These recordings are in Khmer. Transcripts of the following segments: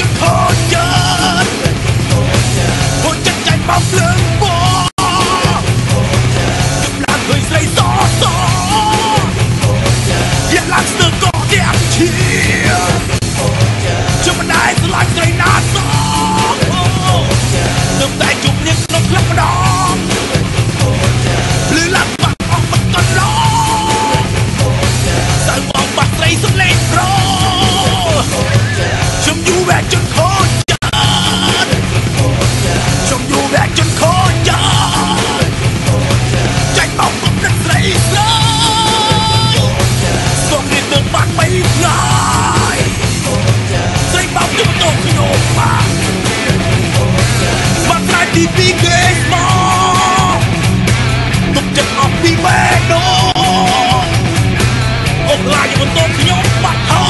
to call. ងស្មោទុកចិត្តអស់ពីបេះដូងអស់ឡាយបន្ទប់ខ្ញុំបាត់ហោ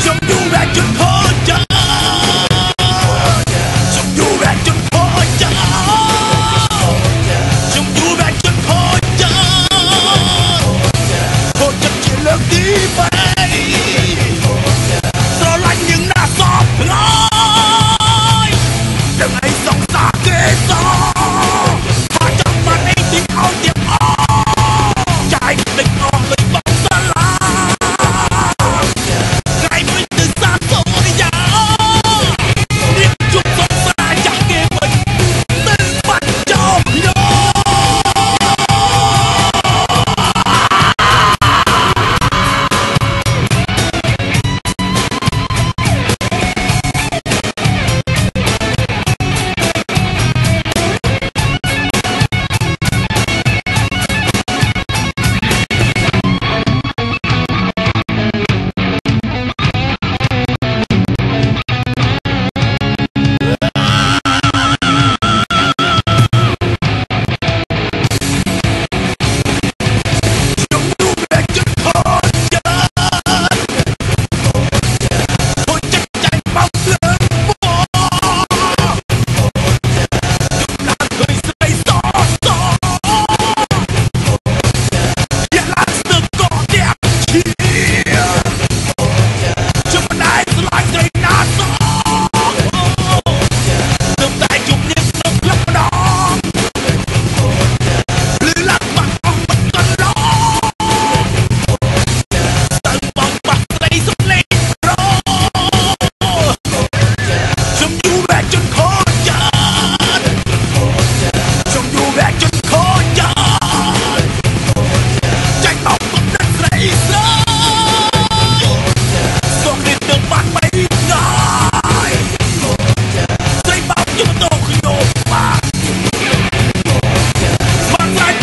ខ្ញុំយូរតែជិតខោចាខ្ញុំយូរតែជិតខោចាខ្ញុំយូរតែជិតខោចាខោចិត្តជាលើកទី3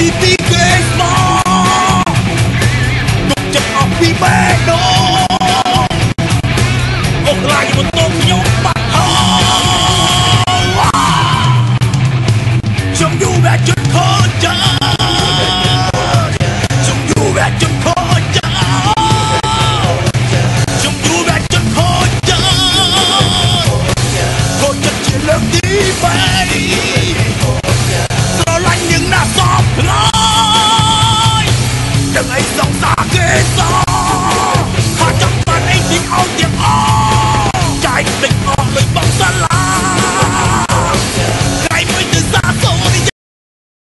ទីទីគេស្មោទុកចិត្តអស់ពីបេះដូងអូខ្លាចមិនទុំខ្ញុំបាត់ហើយខ្ញុំយូរតែចិត្តខកចិត្ត